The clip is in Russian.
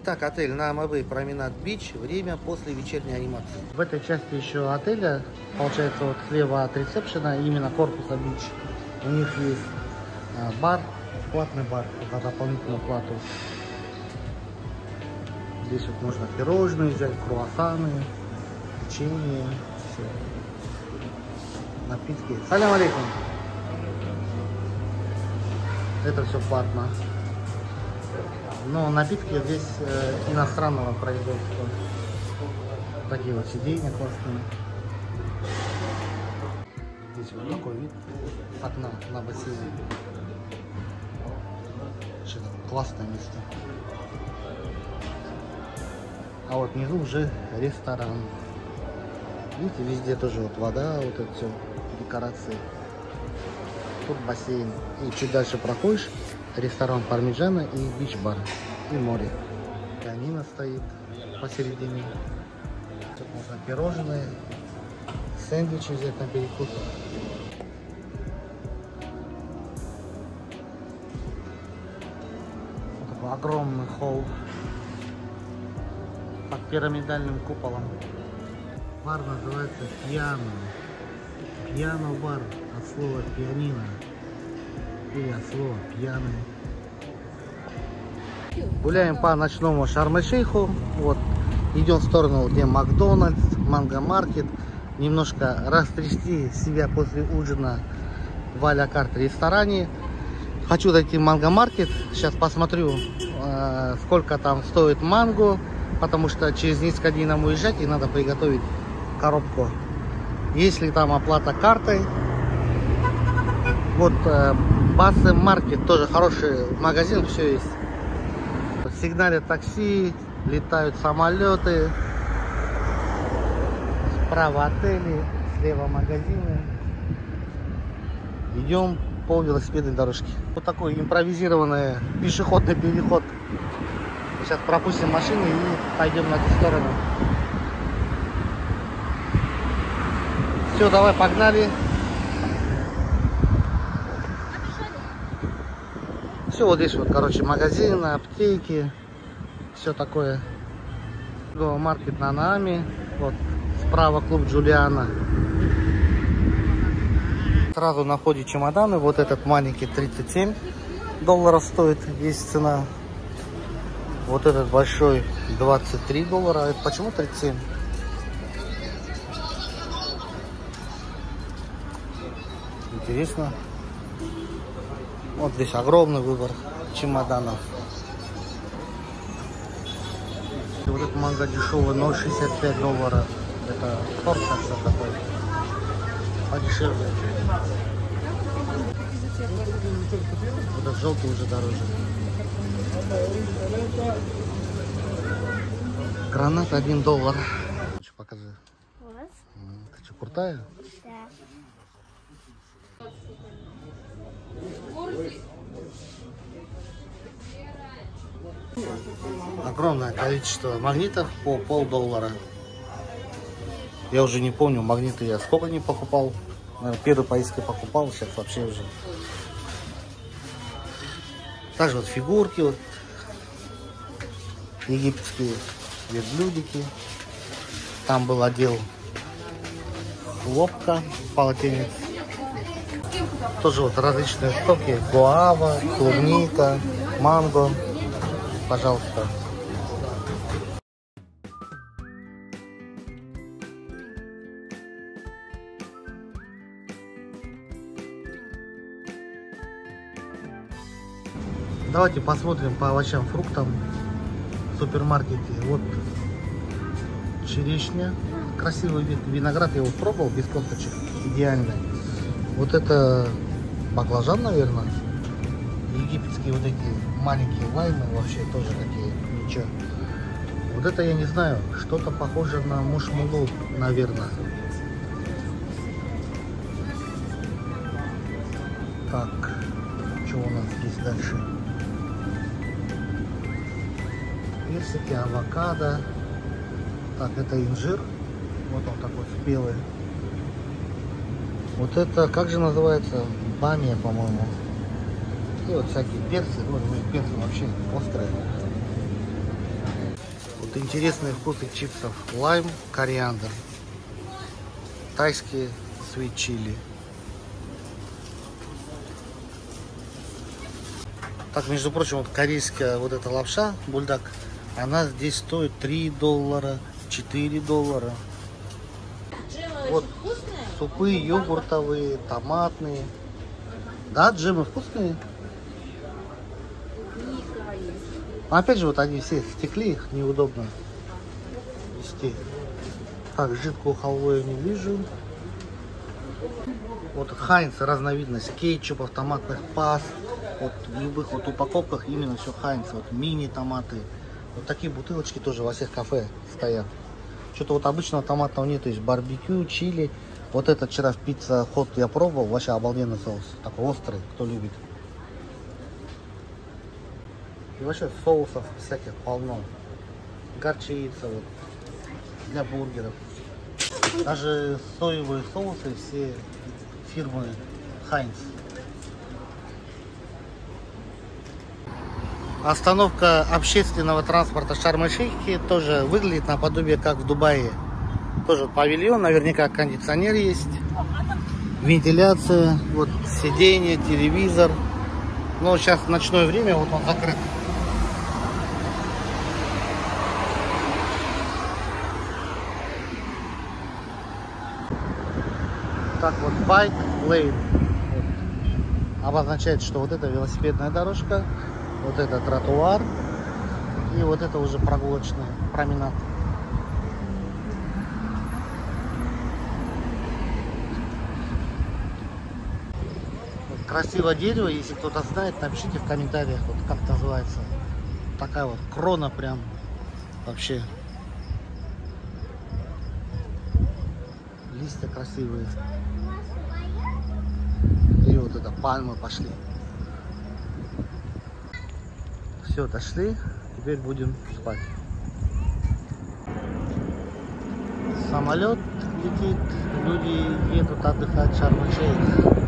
Итак, отель на Амабей Променад Бич. Время после вечерней анимации. В этой части еще отеля, получается, вот слева от ресепшена, именно корпуса Бич, у них есть а, бар, платный бар за дополнительную плату. Здесь вот можно пирожные взять, круассаны, печенье, все. Напитки. Салям алейкум. Это все платно. Но напитки здесь э, иностранного производства. Такие вот сиденья классные. Здесь вот такой вид окна на бассейн. Вообще классное место. А вот внизу уже ресторан. Видите, везде тоже вот вода, вот это все, декорации. Тут бассейн. И чуть дальше проходишь, ресторан Пармиджана и бич-бар. И море. Пианино стоит посередине. Тут можно пирожные, сэндвичи взять на перекус. Такой огромный холл под пирамидальным куполом. Бар называется Пьяно. Пьяно бар от слова пианино. Или слова пьяный. Гуляем по ночному Шарм-эль-Шейху. Вот. Идем в сторону, где Макдональдс, Манго Маркет. Немножко растрясти себя после ужина в а карт ресторане. Хочу зайти в Манго Маркет. Сейчас посмотрю, э, сколько там стоит манго. Потому что через несколько дней нам уезжать и надо приготовить коробку. Если там оплата картой. Вот Бассы Маркет тоже хороший магазин, все есть. Сигналят такси, летают самолеты. Справа отели, слева магазины. Идем по велосипедной дорожке. Вот такой импровизированный пешеходный переход. Сейчас пропустим машины и пойдем на эту сторону. Все, давай, погнали. Все вот здесь вот, короче, магазины, аптеки, все такое. Маркет на нами. Вот справа клуб Джулиана. Сразу на чемоданы. Вот этот маленький 37 долларов стоит. Есть цена. Вот этот большой 23 доллара. Это почему 37? Интересно. Вот здесь огромный выбор чемоданов. И вот этот манго дешевый, 0,65 доллара. Это торт что такой. Подешевле. Вот этот желтый уже дороже. Гранат 1 доллар. Вот. Ты что, крутая? Огромное количество магнитов по полдоллара. Я уже не помню, магниты я сколько не покупал. Наверное, первой поездкой покупал, сейчас вообще уже. Также вот фигурки, вот египетские верблюдики. Там был отдел хлопка, полотенец. Тоже вот различные соки. Гуава, клубника, манго. Пожалуйста. Давайте посмотрим по овощам, фруктам в супермаркете. Вот черешня. Красивый вид. Виноград я его пробовал без косточек. Идеальный. Вот это баклажан, наверное. Египетские вот эти маленькие лаймы вообще тоже такие. Ничего. Вот это я не знаю. Что-то похоже на мушмулу, наверное. Так. Что у нас здесь дальше? персики, авокадо. Так, это инжир. Вот он такой спелый. Вот это, как же называется? Бамия, по-моему. И вот всякие перцы. Вот, перцы вообще острые. Вот интересные вкусы чипсов. Лайм, кориандр. Тайские свит чили. Так, между прочим, вот корейская вот эта лапша, бульдак, она здесь стоит 3 доллара, 4 доллара. Вот супы йогуртовые, томатные. Да, джемы вкусные. Опять же, вот они все стекли, их неудобно вести. Так, жидкую халву я не вижу. Вот Хайнц, разновидность кетчупов, томатных паст. Вот в любых вот упаковках именно все Хайнц. Вот мини-томаты. Вот такие бутылочки тоже во всех кафе стоят. Что-то вот обычного томатного нет. То есть барбекю, чили. Вот этот вчера в пицца ход я пробовал. Вообще обалденный соус. Такой острый, кто любит. И вообще соусов всяких полно. Горчица вот для бургеров. Даже соевые соусы все фирмы Хайнц. Остановка общественного транспорта Шарм-Шейхи тоже выглядит наподобие как в Дубае. Тоже павильон, наверняка кондиционер есть, вентиляция, вот сиденье, телевизор. Но сейчас ночное время, вот он закрыт. так вот байк lane вот, обозначает, что вот это велосипедная дорожка, вот это тротуар и вот это уже прогулочный променад. Красивое дерево, если кто-то знает, напишите в комментариях, вот как называется. Такая вот крона прям вообще. Листья красивые вот это пальмы пошли. Все, дошли. Теперь будем спать. Самолет летит, люди едут отдыхать в Шарм-Шейх.